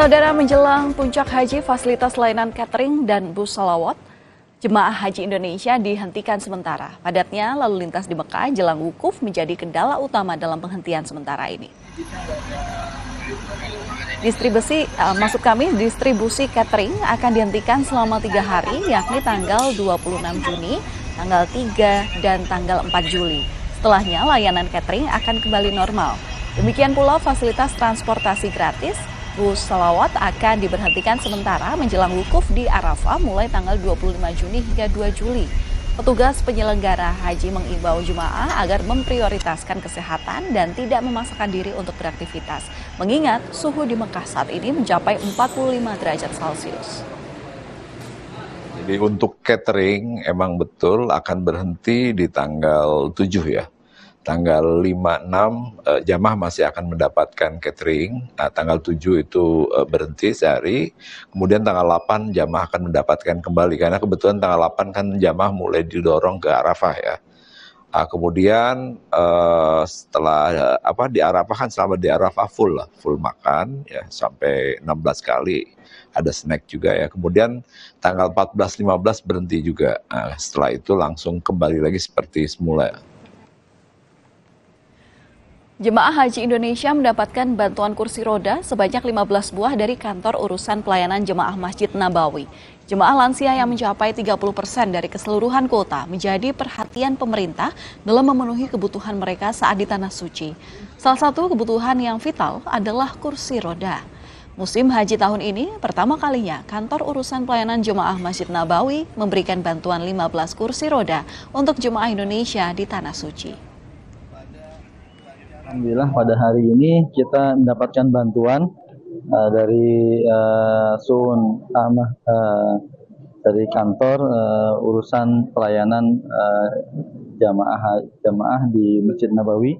Saudara menjelang puncak haji fasilitas layanan catering dan bus salawat, jemaah haji Indonesia dihentikan sementara. Padatnya lalu lintas di Mekah jelang wukuf menjadi kendala utama dalam penghentian sementara ini. Distribusi, uh, maksud kami distribusi catering akan dihentikan selama tiga hari, yakni tanggal 26 Juni, tanggal 3, dan tanggal 4 Juli. Setelahnya layanan catering akan kembali normal. Demikian pula fasilitas transportasi gratis, bus salawat akan diberhentikan sementara menjelang wukuf di Arafah mulai tanggal 25 Juni hingga 2 Juli. Petugas penyelenggara haji mengimbau jemaah agar memprioritaskan kesehatan dan tidak memaksakan diri untuk beraktivitas. Mengingat suhu di Mekah saat ini mencapai 45 derajat Celcius. Jadi untuk catering emang betul akan berhenti di tanggal 7 ya tanggal 5 6 uh, jamaah masih akan mendapatkan catering. Nah, tanggal 7 itu uh, berhenti sehari. Kemudian tanggal 8 jamaah akan mendapatkan kembali karena kebetulan tanggal 8 kan jamaah mulai didorong ke Arafah ya. Uh, kemudian uh, setelah uh, apa di Arafah kan selama di Arafah full lah, full makan ya sampai 16 kali. Ada snack juga ya. Kemudian tanggal 14 15 berhenti juga. Nah, setelah itu langsung kembali lagi seperti semula. Jemaah Haji Indonesia mendapatkan bantuan kursi roda sebanyak 15 buah dari kantor urusan pelayanan jemaah Masjid Nabawi. Jemaah lansia yang mencapai 30 persen dari keseluruhan kuota menjadi perhatian pemerintah dalam memenuhi kebutuhan mereka saat di Tanah Suci. Salah satu kebutuhan yang vital adalah kursi roda. Musim haji tahun ini pertama kalinya kantor urusan pelayanan jemaah Masjid Nabawi memberikan bantuan 15 kursi roda untuk jemaah Indonesia di Tanah Suci. Alhamdulillah pada hari ini kita mendapatkan bantuan uh, dari uh, Sun Amah uh, dari kantor uh, urusan pelayanan uh, jamaah jamaah di Masjid Nabawi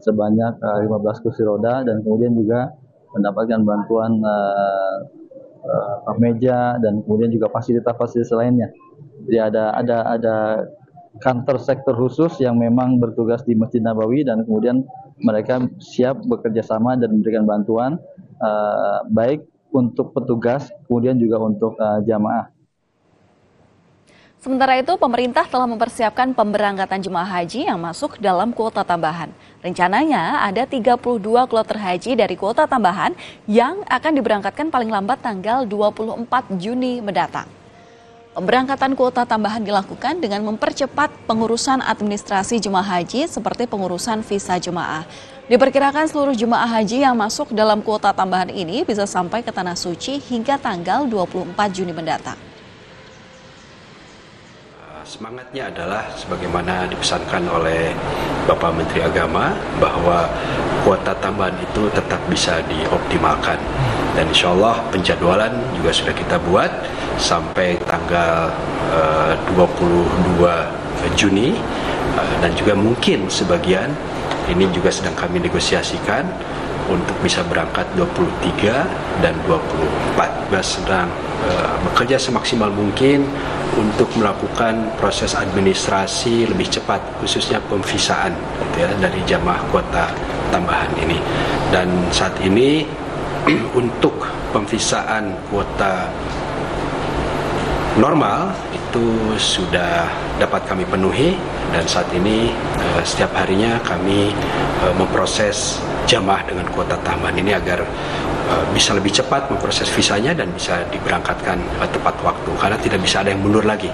sebanyak uh, 15 kursi roda dan kemudian juga mendapatkan bantuan uh, uh, meja dan kemudian juga fasilitas-fasilitas lainnya. Jadi ada ada ada kantor sektor khusus yang memang bertugas di Masjid Nabawi dan kemudian mereka siap bekerja sama dan memberikan bantuan uh, baik untuk petugas kemudian juga untuk uh, jamaah. Sementara itu, pemerintah telah mempersiapkan pemberangkatan jemaah haji yang masuk dalam kuota tambahan. Rencananya ada 32 kloter haji dari kuota tambahan yang akan diberangkatkan paling lambat tanggal 24 Juni mendatang. Pemberangkatan kuota tambahan dilakukan dengan mempercepat pengurusan administrasi jemaah haji seperti pengurusan visa jemaah. Diperkirakan seluruh jemaah haji yang masuk dalam kuota tambahan ini bisa sampai ke Tanah Suci hingga tanggal 24 Juni mendatang. Semangatnya adalah sebagaimana dipesankan oleh Bapak Menteri Agama bahwa kuota tambahan itu tetap bisa dioptimalkan dan insya Allah penjadwalan juga sudah kita buat sampai tanggal eh, uh, 22 Juni uh, dan juga mungkin sebagian ini juga sedang kami negosiasikan untuk bisa berangkat 23 dan 24. Kita sedang uh, bekerja semaksimal mungkin untuk melakukan proses administrasi lebih cepat khususnya pemvisaan gitu ya, dari jamaah kuota tambahan ini. Dan saat ini untuk pemfisaan kuota normal itu sudah dapat kami penuhi dan saat ini setiap harinya kami memproses jamaah dengan kuota tambahan ini agar bisa lebih cepat memproses visanya dan bisa diberangkatkan tepat waktu karena tidak bisa ada yang mundur lagi.